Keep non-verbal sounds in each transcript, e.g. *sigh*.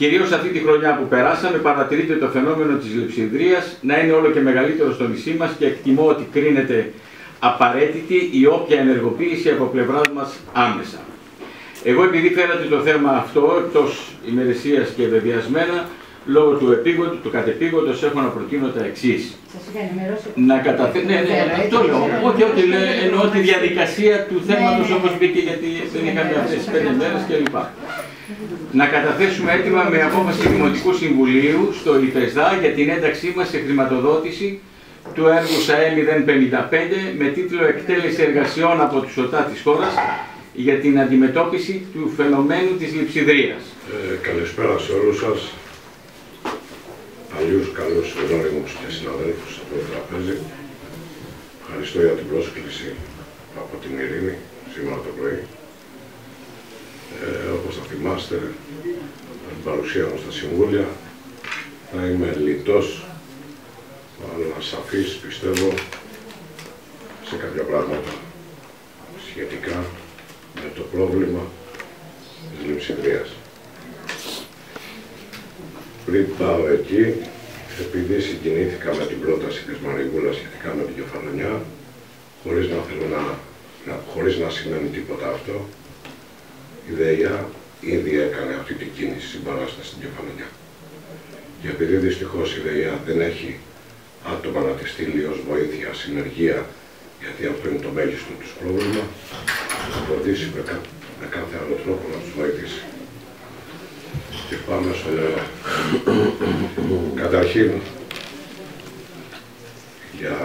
Κυρίως αυτή τη χρονιά που περάσαμε παρατηρείται το φαινόμενο της λειψιδρίας να είναι όλο και μεγαλύτερο στο νησί μας και εκτιμώ ότι κρίνεται απαραίτητη η όποια ενεργοποίηση από πλευράς μας άμεσα. Εγώ επειδή φέρατε το θέμα αυτό εκτός ημερησίας και βεβαιασμένα, λόγω του επίγοντο, του κατεπήγοντος έχω να προτείνω τα εξής. Να καταθέσω. Ναι, ναι, ναι, αυτό λέω. Όχι, όχι, εννοώ τη διαδικασία του ναι, θέματος ναι, όπως μπήκε, γιατί δεν είχαμε αυτές τις πέντε μέρες κλπ. Να καταθέσουμε έτοιμα με απόφαση Δημοτικού Συμβουλίου στο ΙΠΕΣΔΑ για την ένταξή μας σε χρηματοδότηση του έργου ΣΑΕ 055 με τίτλο Εκτέλεση εργασιών από τους ΟΤΑ της χώρας για την αντιμετώπιση του φαινομένου της λειψιδρίας. Ε, καλησπέρα σε όλους σας παλιούς καλούς γνώριμους και συναδέλφους από το τραπέζι. Ευχαριστώ για την πρόσκληση από την Ειρήνη σήμερα το πρωί. Ε, όπως θα θυμάστε, την παρουσία μου στα Συμβούλια, θα είμαι λιτός, αλλά σαφής πιστεύω σε κάποια πράγματα σχετικά με το πρόβλημα της λειψιδρίας. Πριν πάω εκεί, επειδή συγκινήθηκα με την πρόταση της Μαριγούλας σχετικά με την κεφαλονιά, χωρίς να θέλω να, να, χωρίς να σημαίνει τίποτα αυτό, η ΔΕΙΑ ήδη έκανε αυτή την κίνηση συμπαράσταση στην κεφαλονιά. Και επειδή δυστυχώς η ΔΕΙΑ δεν έχει άτομα να τη στείλει ως βοήθεια, συνεργεία, γιατί αυτό είναι το μέγιστο του πρόβλημα, θα φροντίσει με, με κάθε άλλο τρόπο να τους βοηθήσει και πάμε στο νερό. Καταρχήν, για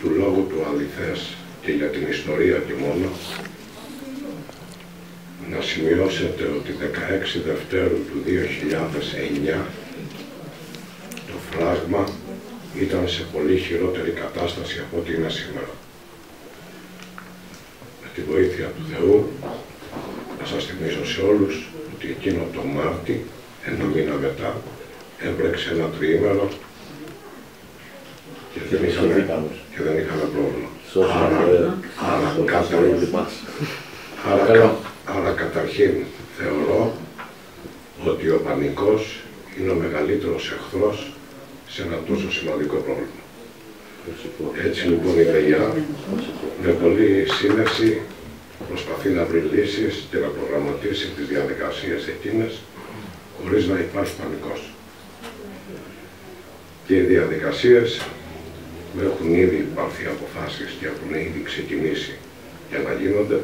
του λόγου του αληθές και για την ιστορία και μόνο, να σημειώσετε ότι 16 Δευτέρου του 2009 το φράγμα ήταν σε πολύ χειρότερη κατάσταση από ό,τι είναι σήμερα. Με τη βοήθεια του Θεού, να σας θυμίσω σε όλους ότι εκείνο το Μάρτι ένα μήνα μετά έμπρεξε ένα τριήμερο και δεν είχαμε, και δεν είχαμε πρόβλημα. Άρα, άρα, καταρχήν θεωρώ ότι ο πανικός είναι ο μεγαλύτερος εχθρός σε ένα τόσο σημαντικό πρόβλημα. Έτσι λοιπόν η ΠΕΙΑ με πολλή σύνεση προσπαθεί να βρει λύσεις και να προγραμματίσει τις διαδικασίες εκείνες χωρίς να υπάρχει πανικός. Και οι διαδικασίες που έχουν ήδη υπάρξει αποφάσεις και έχουν ήδη ξεκινήσει για να γίνονται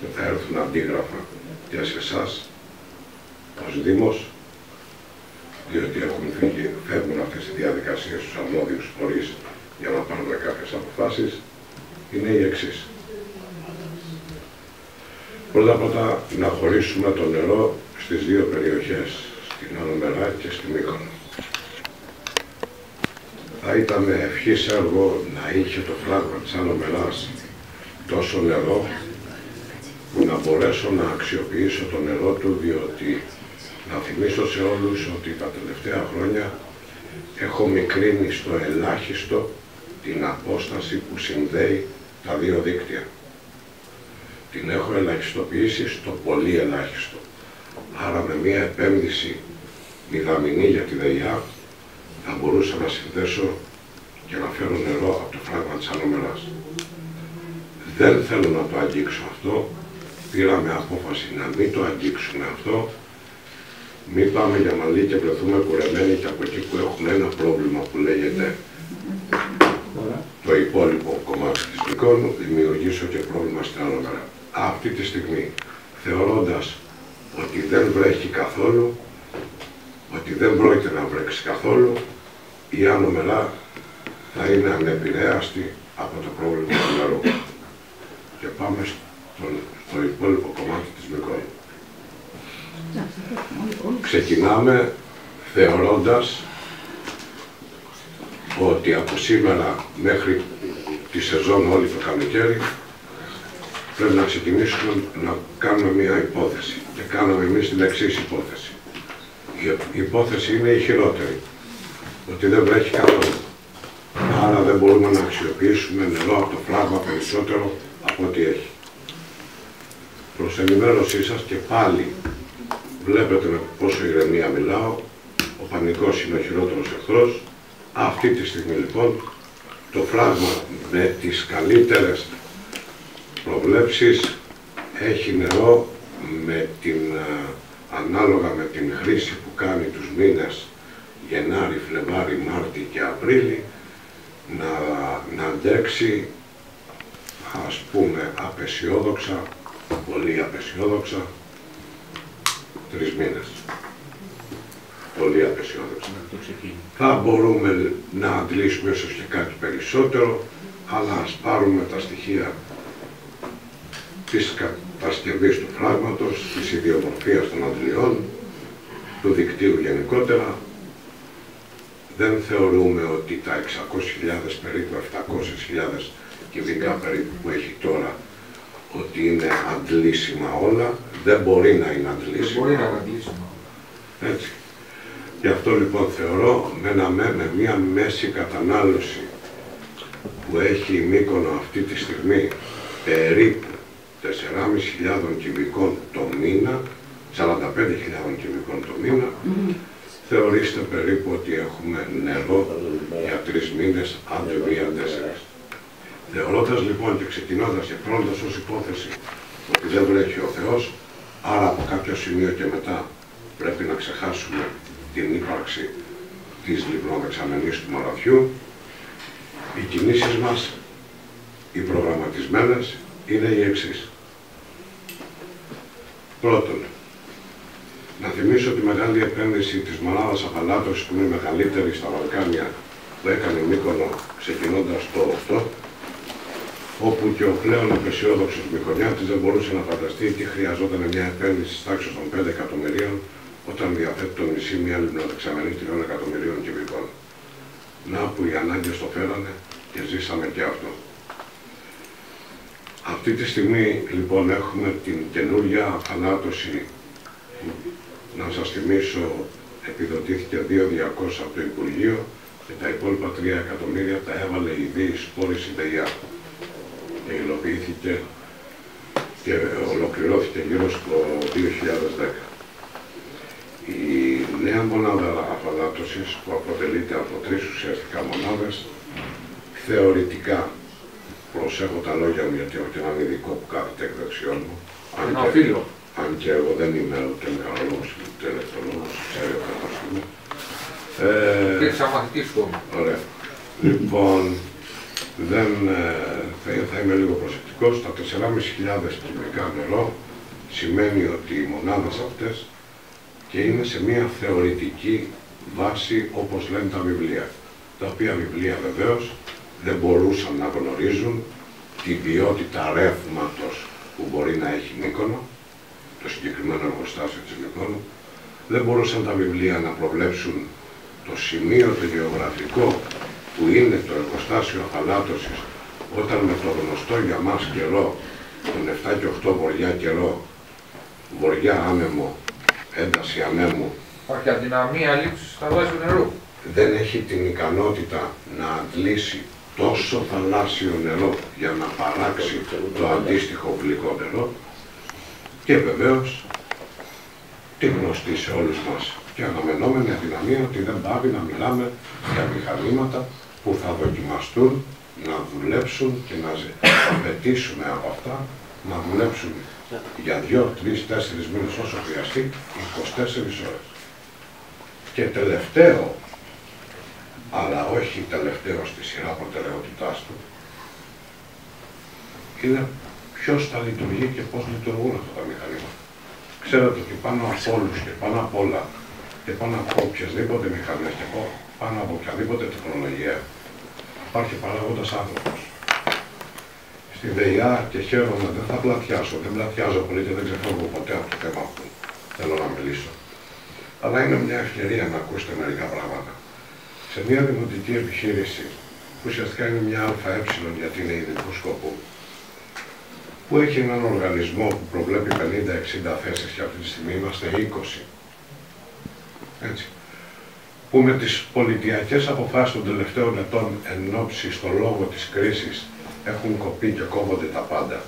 και θα έρθουν αντίγραφα και σε εσάς ως Δήμος, διότι έχουν φύγει, φεύγουν αυτές οι διαδικασίες στους αρμόδιους φορείς για να πάρουν κάποιες αποφάσεις, είναι οι εξής. Πρώτα απ' όλα να χωρίσουμε το νερό στις δύο περιοχές στην Ανομερά και στη Μύκονο. Θα ήταν ευχής έργο να είχε το φράγμα της Ανομεράς τόσο νερό που να μπορέσω να αξιοποιήσω το νερό του διότι να θυμίσω σε όλους ότι τα τελευταία χρόνια έχω μικρύνει στο ελάχιστο την απόσταση που συνδέει τα δύο δίκτυα. Την έχω ελαχιστοποιήσει στο πολύ ελάχιστο. Άρα με μια επένδυση μηδαμινή για τη ΔΕΙΑ, θα μπορούσα να συνδέσω και να φέρω νερό από το φράγμα της Ανομεράς. Δεν θέλω να το αγγίξω αυτό. Πήραμε απόφαση να μην το αγγίξουμε αυτό. Μην πάμε για μαλλί και βρεθούμε κουρεμένοι και από εκεί που έχουμε ένα πρόβλημα που λέγεται το υπόλοιπο κομμάτι της Μικόνου, δημιουργήσω και πρόβλημα στην Ανομερά. Αυτή τη στιγμή, θεωρώντας ότι δεν βρέχει καθόλου, ότι δεν πρόκειται να βρέξει καθόλου, η Άνω Μελά θα είναι ανεπηρέαστη από το πρόβλημα του νερού. Και πάμε στο, υπόλοιπο κομμάτι της Μικόνου. Ξεκινάμε θεωρώντας ότι από σήμερα μέχρι τη σεζόν όλη το καλοκαίρι πρέπει να ξεκινήσουμε να κάνουμε μια υπόθεση. Και κάναμε εμείς την εξής υπόθεση η υπόθεση είναι η χειρότερη. Ότι δεν βρέχει καθόλου. Άρα δεν μπορούμε να αξιοποιήσουμε νερό από το φράγμα περισσότερο από ό,τι έχει. Προς ενημέρωσή σας και πάλι Βλέπετε με πόσο ηρεμία μιλάω. Ο πανικός είναι ο χειρότερος εχθρός. Αυτή τη στιγμή λοιπόν το φράγμα με τις καλύτερες προβλέψεις έχει νερό με την, ανάλογα με την χρήση που κάνει τους μήνες Γενάρη, Φλεβάρη, Μάρτη και Απρίλη να, να αντέξει ας πούμε απεσιόδοξα, πολύ απεσιόδοξα, τρεις μήνες. Πολύ απεσιόδοξα. Θα μπορούμε να αντλήσουμε ίσως και κάτι περισσότερο, αλλά ας πάρουμε τα στοιχεία της κατασκευής του φράγματος, της ιδιομορφίας των αντλειών, του δικτύου γενικότερα. Δεν θεωρούμε ότι τα 600.000 περίπου 700.000 κυβικά περίπου που έχει τώρα ότι είναι αντλήσιμα όλα, δεν μπορεί να είναι αντλήσιμα. Δεν μπορεί να είναι αντλήσιμα. Έτσι. Γι' αυτό λοιπόν θεωρώ με, ένα, με μια μέση κατανάλωση που έχει η Μύκονο αυτή τη στιγμή περίπου 4.500 κυβικών το μήνα, 45.000 κυβικών το μήνα, θεωρήστε περίπου ότι έχουμε νερό για τρεις μήνες, άντε μία-τέσσερις. Θεωρώντα λοιπόν και ξεκινώντας και πρώτα ως υπόθεση ότι δεν βρέχει ο Θεός, άρα από κάποιο σημείο και μετά πρέπει να ξεχάσουμε την ύπαρξη της λιπνοδεξαμενή του μαραθιού, οι κινήσεις μας, οι προγραμματισμένες, είναι οι εξής. Πρώτον, να θυμίσω τη μεγάλη επένδυση της μονάδας απαλάτωσης που είναι μεγαλύτερη στα Βαλκάνια που έκανε Μύκονο ξεκινώντας το 8 όπου και ο πλέον απεσιόδοξος Μικονιάτη δεν μπορούσε να φανταστεί τι χρειαζόταν μια επένδυση τάξη των 5 εκατομμυρίων όταν διαθέτει το νησί μια λιμνοδεξαμενή 3 εκατομμυρίων κυβικών. Να που οι ανάγκες το φέρανε και ζήσαμε και αυτό. Αυτή τη στιγμή λοιπόν έχουμε την καινούργια αφανάτωση να σας θυμίσω επιδοτήθηκε 2.200 από το Υπουργείο και τα υπόλοιπα 3 εκατομμύρια τα έβαλε η ΔΕΗ Σπόρηση ΔΕΙΑ και υλοποιήθηκε και ολοκληρώθηκε γύρω στο 2010. Η νέα μονάδα αφαλάτωσης που αποτελείται από τρεις ουσιαστικά μονάδες θεωρητικά προσέχω τα λόγια μου γιατί έχω και έναν ειδικό που κάθεται εκ δεξιών μου. Αν και, αν και εγώ δεν είμαι ούτε μεγαλολόγος ούτε ελευθερολόγος, ξέρει ο καθώς είμαι. Ε, και σαν μαθητής Ωραία. Λοιπόν, δεν, ε, θα, θα είμαι λίγο προσεκτικός. Τα 4.500 κυβικά νερό σημαίνει ότι οι μονάδες αυτές και είναι σε μια θεωρητική βάση όπως λένε τα βιβλία. Τα οποία βιβλία βεβαίως δεν μπορούσαν να γνωρίζουν την ποιότητα ρεύματος που μπορεί να έχει Μύκονο, το συγκεκριμένο εργοστάσιο της Μύκονο, δεν μπορούσαν τα βιβλία να προβλέψουν το σημείο το γεωγραφικό που είναι το εργοστάσιο αφαλάτωσης όταν με το γνωστό για μας καιρό, τον 7 και 8 βορειά καιρό, βορειά άνεμο, ένταση ανέμου, Υπάρχει αδυναμία λήψης στα βάση του νερού. Δεν έχει την ικανότητα να αντλήσει τόσο θαλάσσιο νερό για να παράξει το αντίστοιχο γλυκό νερό και βεβαίως τη γνωστή σε όλους μας και αναμενόμενη αδυναμία ότι δεν πάβει να μιλάμε για μηχανήματα που θα δοκιμαστούν να δουλέψουν και να απαιτήσουμε από αυτά να δουλέψουν για δύο, τρεις, τέσσερις μήνες όσο χρειαστεί, 24 ώρες. Και τελευταίο, αλλά όχι τελευταίο στη σειρά προτεραιότητάς του, είναι ποιος θα λειτουργεί και πώς λειτουργούν αυτά τα μηχανήματα. Ξέρετε ότι πάνω από όλους και πάνω από όλα και πάνω από οποιασδήποτε μηχανές και πάνω από οποιαδήποτε τεχνολογία υπάρχει παράγοντας άνθρωπος. Στη ΔΕΙΑ και χαίρομαι, δεν θα πλατιάσω, δεν πλατιάζω πολύ και δεν ξεφεύγω ποτέ από το θέμα που θέλω να μιλήσω. Αλλά είναι μια ευκαιρία να ακούσετε μερικά πράγματα. Σε μια δημοτική επιχείρηση, που ουσιαστικά είναι μια ΑΕ γιατί είναι ειδικού σκοπού, που έχει έναν οργανισμό που προβλέπει 50-60 θέσεις και αυτή τη στιγμή είμαστε 20. Έτσι που με τις πολιτιακές αποφάσεις των τελευταίων ετών εν ώψη στο λόγο της κρίσης έχουν κοπεί και κόβονται τα πάντα.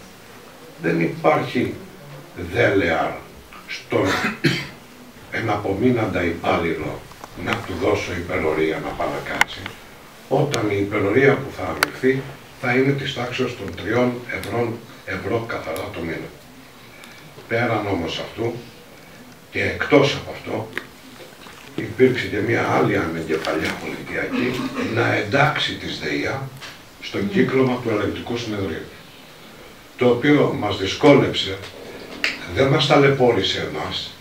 Δεν υπάρχει δέλεα στον ένα απομείναντα υπάλληλο να του δώσω υπερορία να πάει να κάτσει, όταν η υπερορία που θα αμυνθεί θα είναι της τάξης των 3 ευρώ, ευρώ καθαρά το μήνα. Πέραν όμως αυτού και εκτός από αυτό υπήρξε και μια άλλη ανεγκεφαλιά πολιτιακή να εντάξει της ΔΕΙΑ στο κύκλωμα του ελεγκτικού συνεδρίου. Το οποίο μας δυσκόλεψε, δεν μας ταλαιπώρησε εμάς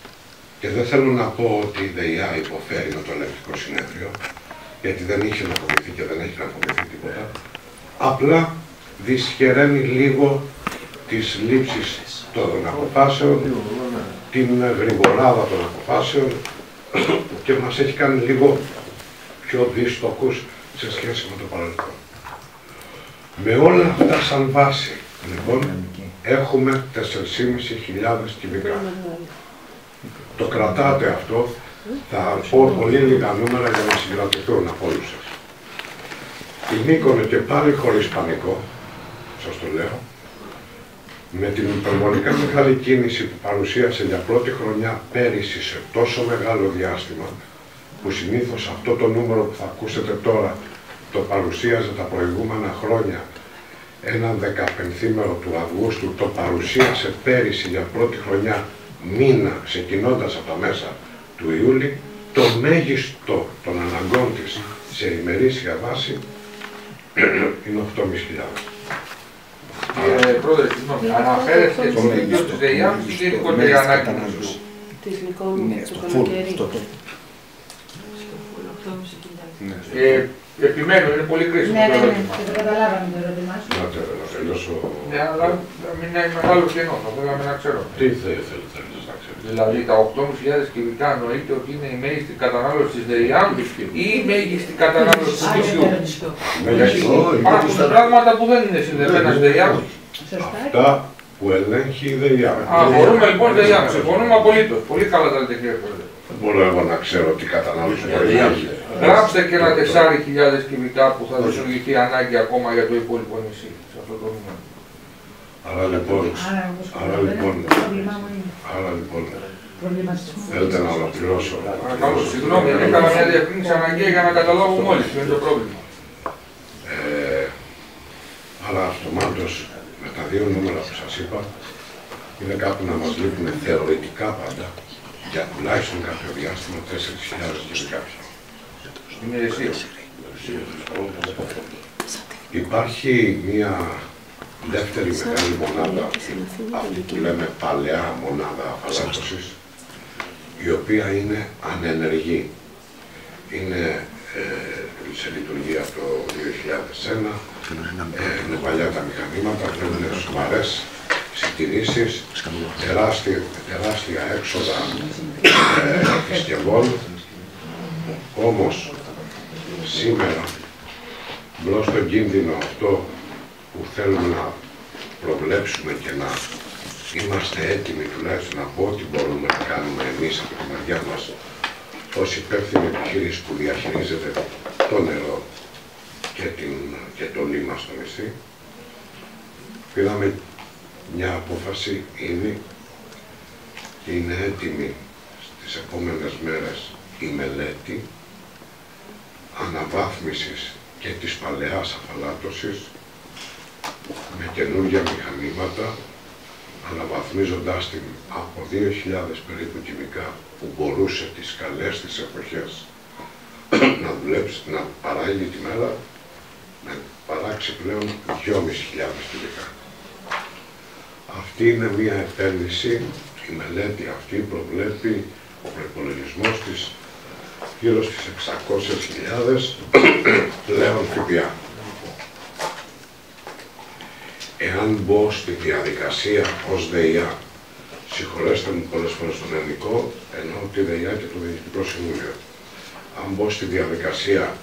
και δεν θέλω να πω ότι η ΔΕΙΑ υποφέρει με το ελεγκτικό συνέδριο, γιατί δεν είχε να φοβηθεί και δεν έχει να φοβηθεί τίποτα. Απλά δυσχεραίνει λίγο τις λήψεις των αποφάσεων, την γρηγοράδα των αποφάσεων και μας έχει κάνει λίγο πιο δύστοκους σε σχέση με το παρελθόν. Με όλα αυτά σαν βάση, λοιπόν, έχουμε 4.500 κυβικά. Το κρατάτε αυτό, θα πω πολύ λίγα νούμερα για να συγκρατηθούν από όλους σας. Η Μύκονο και πάλι χωρίς πανικό, σας το λέω, με την υπερβολικά μεγάλη κίνηση που παρουσίασε για πρώτη χρονιά πέρυσι σε τόσο μεγάλο διάστημα, που συνήθως αυτό το νούμερο που θα ακούσετε τώρα το παρουσίαζε τα προηγούμενα χρόνια έναν δεκαπενθήμερο του Αυγούστου, το παρουσίασε πέρυσι για πρώτη χρονιά μήνα, ξεκινώντας από τα μέσα του Ιούλη, το μέγιστο των αναγκών της σε ημερήσια βάση *clears throat* είναι 8.500. Κύριε Πρόεδρε, συγγνώμη, αναφέρεστε στο δίκαιο της ΔΕΙΑΜ ή γενικότερη ανάγκη του. Της Ναι, το στο full, καλοκαίρι. στο το. Ναι. Ε, επιμένω, είναι πολύ κρίσιμο Ναι, το ναι, ναι, ερώτημα. και το καταλάβαμε το ερώτημά σου. Να, τε- να τελειώσω. Ναι, αλλά να μην είναι μεγάλο κενό, θα θέλαμε να ξέρω. Τι θε- Δηλαδή τα 8.500 κυβικά εννοείται ότι είναι η μέγιστη κατανάλωση της ΔΕΙΑΜ ή η μέγιστη κατανάλωση του Άλλο νησιού. ερώτημα. Γιατί Μέγιστο, υπάρχουν πράγματα που δεν είναι συνδεμένα στη ΔΕΙΑΜ. Σωστά. Αυτά που ελέγχει η ΔΕΙΑ. Α, μπορούμε λοιπόν ΔΕΙΑΜ, συμφωνούμε απολύτως. Πολύ καλά τα λέτε κύριε Πρόεδρε. Δεν μπορώ εγώ να ξέρω τι κατανάλωση Για μπορεί να ΔΕΙΑ. έχει. Γράψτε και ένα 4.000 κυβικά που θα δημιουργηθεί ανάγκη ακόμα για το υπόλοιπο νησί. Σε αυτό το νούμερο. Άρα λοιπόν, Άρα, όπως Άρα, καταλαβαίνετε, λοιπόν, το πρόβλημά μου είναι άρα λοιπόν, προβληματισμός. θέλετε να ολοκληρώσω. Παρακαλώ, συγγνώμη, έκανα μια διευκρίνηση αναγκαία για να καταλάβουμε όλοι ποιο είναι το πρόβλημα. Ε, αλλά αυτομάτως με τα δύο νούμερα που σας είπα είναι κάπου να μας λείπουν θεωρητικά πάντα για τουλάχιστον κάποιο διάστημα 4.000 κυβικά. Είναι εσύ. Υπάρχει μια δεύτερη μεγάλη μονάδα, αυτή που λέμε παλαιά μονάδα αφαλάτωσης, η οποία είναι ανενεργή. Είναι ε, σε λειτουργία από το 2001, ε, είναι παλιά τα μηχανήματα, θέλουν σοβαρές συντηρήσεις, τεράστια, τεράστια έξοδα ε, συσκευών. Όμως, σήμερα μπρος στον κίνδυνο αυτό που θέλουμε να προβλέψουμε και να είμαστε έτοιμοι τουλάχιστον να πω ότι μπορούμε να κάνουμε εμείς από τη μεριά μας ως υπεύθυνη επιχείρηση που διαχειρίζεται το νερό και, την, και το λίμα στο νησί. Πήραμε μια απόφαση ήδη και είναι έτοιμη στις επόμενες μέρες η μελέτη αναβάθμισης και της παλαιάς αφαλάτωσης με καινούργια μηχανήματα αναβαθμίζοντάς την από 2.000 περίπου κυβικά που μπορούσε τις καλές τις εποχές να δουλέψει, να παράγει τη μέρα να παράξει πλέον 2.500 κυβικά. Αυτή είναι μια επένδυση, η μελέτη αυτή προβλέπει ο προπολογισμός της γύρω στις 600.000 πλέον ΦΠΑ. Εάν μπω στη διαδικασία ως ΔΕΙΑ, συγχωρέστε μου πολλές φορές τον ελληνικό, ενώ τη ΔΕΙΑ και το Διοικητικό Συμβούλιο. Αν μπω στη διαδικασία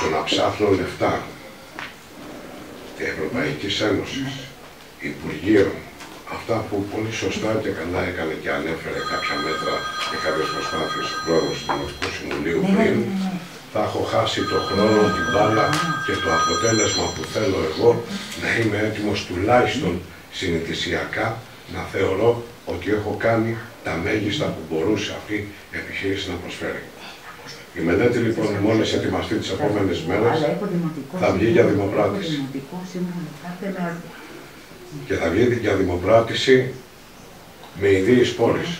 το να ψάχνω λεφτά Ευρωπαϊκής Ένωσης, Υπουργείων, αυτά που πολύ σωστά και καλά έκανε και ανέφερε κάποια μέτρα και κάποιες προσπάθειες ο πρόεδρος του Δημοτικού Συμβουλίου πριν, θα έχω χάσει το χρόνο, την μπάλα και το αποτέλεσμα που θέλω εγώ να είμαι έτοιμος τουλάχιστον συνηθισιακά να θεωρώ ότι έχω κάνει τα μέγιστα που μπορούσε αυτή η επιχείρηση να προσφέρει. Η μελέτη λοιπόν μόλις ετοιμαστεί τις επόμενες μέρες θα βγει για δημοπράτηση. Και θα βγει για δημοπράτηση με ιδίης πόλης.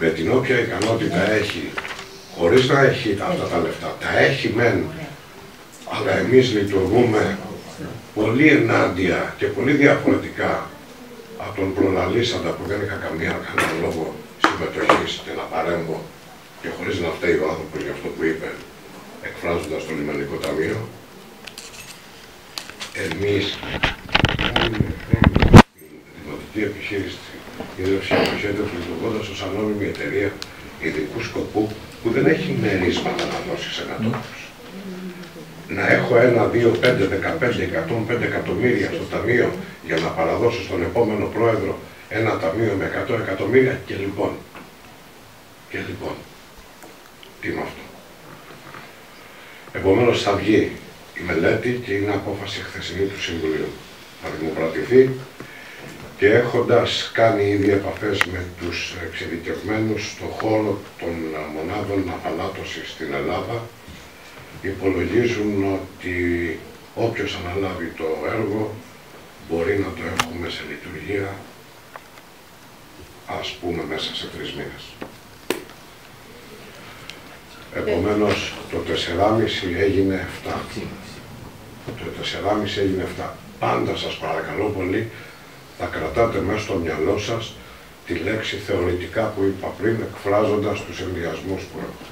Με την όποια ικανότητα έχει, χωρίς να έχει αυτά τα λεφτά, τα έχει μεν, αλλά εμείς λειτουργούμε πολύ ενάντια και πολύ διαφορετικά από τον προλαλήσαντα που δεν είχα καμία κανένα λόγο συμμετοχής και να παρέμβω και χωρίς να φταίει ο άνθρωπος για αυτό που είπε, εκφράζοντας το λιμενικό ταμείο, εμείς δημοτική επιχείρηση ίδρυψη αποχέτευση λειτουργώντας ως ανώνυμη εταιρεία ειδικού σκοπού που δεν έχει μερίσματα να δώσει σε ένα τόπος. Να έχω ένα, δύο, πέντε, δεκαπέντε, εκατόν, πέντε εκατομμύρια στο ταμείο για να παραδώσω στον επόμενο πρόεδρο ένα ταμείο με 100 εκατομμύρια και λοιπόν. Και λοιπόν. Τι είναι αυτό. Επομένως θα βγει η μελέτη και είναι απόφαση χθεσινή του Συμβουλίου. Θα δημοκρατηθεί και έχοντας κάνει ήδη επαφές με τους εξειδικευμένους στον χώρο των μονάδων απαλάτωσης στην Ελλάδα, υπολογίζουν ότι όποιος αναλάβει το έργο μπορεί να το έχουμε σε λειτουργία ας πούμε μέσα σε τρεις μήνες. Επομένως το 4,5 έγινε 7. Το 4,5 έγινε 7. Πάντα σας παρακαλώ πολύ θα κρατάτε μέσα στο μυαλό σας τη λέξη θεωρητικά που είπα πριν εκφράζοντας τους ενδιασμούς που έχω.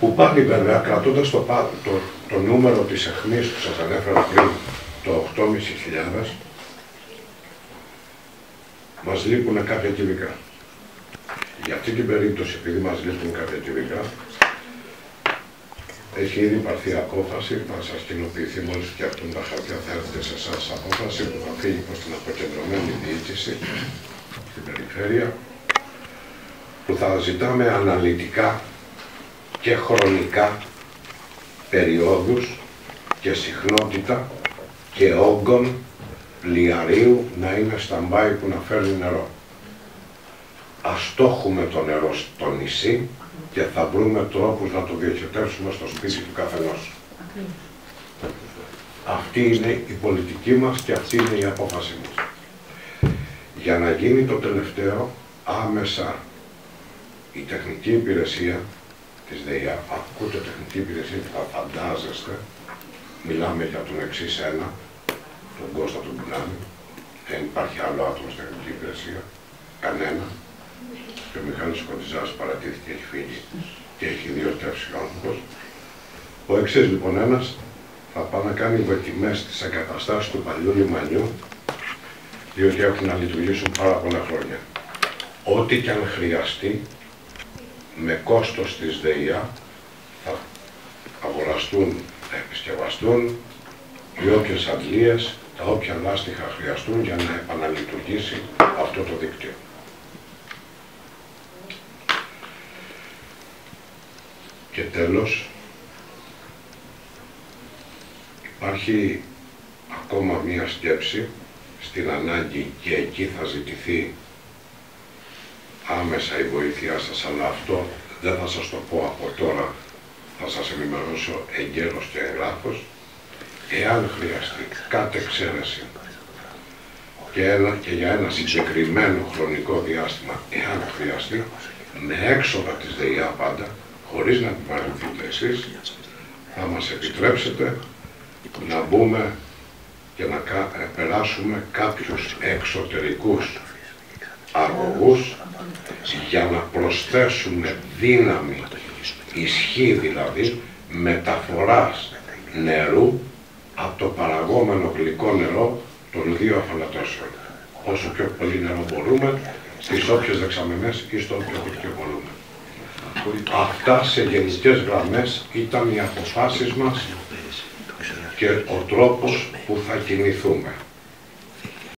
Που πάλι βέβαια κρατώντας το, το, το νούμερο της εχμής που σας ανέφερα πριν το 8.500 μας λείπουν κάποια κυβικά. Για αυτή την περίπτωση, επειδή μας λείπουν κάποια κυβικά, έχει ήδη πάρθει απόφαση, θα σας κοινοποιηθεί μόλις φτιαχτούν τα χαρτιά, θα έρθετε σε εσάς απόφαση που θα φύγει προς την αποκεντρωμένη διοίκηση στην περιφέρεια, που θα ζητάμε αναλυτικά και χρονικά περιόδους και συχνότητα και όγκων λιαρίου να είναι στα μπάι που να φέρνει νερό. Ας το έχουμε το νερό στο νησί και θα βρούμε τρόπους να το διοχετεύσουμε στο σπίτι του καθενός. Αυτή είναι η πολιτική μας και αυτή είναι η απόφαση μας. Για να γίνει το τελευταίο, άμεσα η τεχνική υπηρεσία της ΔΕΙΑ, ακούτε τεχνική υπηρεσία και θα φαντάζεστε, μιλάμε για τον εξής ένα, τον Κώστα του Μπουνάμι, δεν υπάρχει άλλο άτομος στην τεχνική υπηρεσία, κανένα, και ο Μιχάλης Κοντιζάς παρατήθηκε, έχει φύγει και έχει διορτεύσει ο άνθρωπος. Ο εξής λοιπόν ένας θα πάει να κάνει δοκιμές στις εγκαταστάσεις του παλιού λιμανιού, διότι έχουν να λειτουργήσουν πάρα πολλά χρόνια. Ό,τι και αν χρειαστεί, με κόστος της ΔΕΙΑ, θα αγοραστούν, θα επισκευαστούν οι όποιες αντλίες, τα όποια λάστιχα χρειαστούν για να επαναλειτουργήσει αυτό το δίκτυο. Και τέλος, υπάρχει ακόμα μία σκέψη στην ανάγκη και εκεί θα ζητηθεί άμεσα η βοήθειά σας, αλλά αυτό δεν θα σας το πω από τώρα, θα σας ενημερώσω εγκαίρως και εγγράφος, εάν χρειαστεί κάθε εξαίρεση. Και, ένα, και για ένα συγκεκριμένο χρονικό διάστημα, εάν χρειαστεί, με έξοδα της ΔΕΙΑ πάντα, χωρίς να επιβαρυνθείτε εσείς, θα μας επιτρέψετε να μπούμε και να ε, περάσουμε κάποιους εξωτερικούς αγωγούς για να προσθέσουμε δύναμη, ισχύ δηλαδή, μεταφοράς νερού από το παραγόμενο γλυκό νερό των δύο αφαλατώσεων. Όσο πιο πολύ νερό μπορούμε, στις όποιες δεξαμενές ή στο όποιο δίκτυο μπορούμε. Αυτά σε γενικές γραμμές ήταν οι αποφάσεις μας και ο τρόπος που θα κινηθούμε.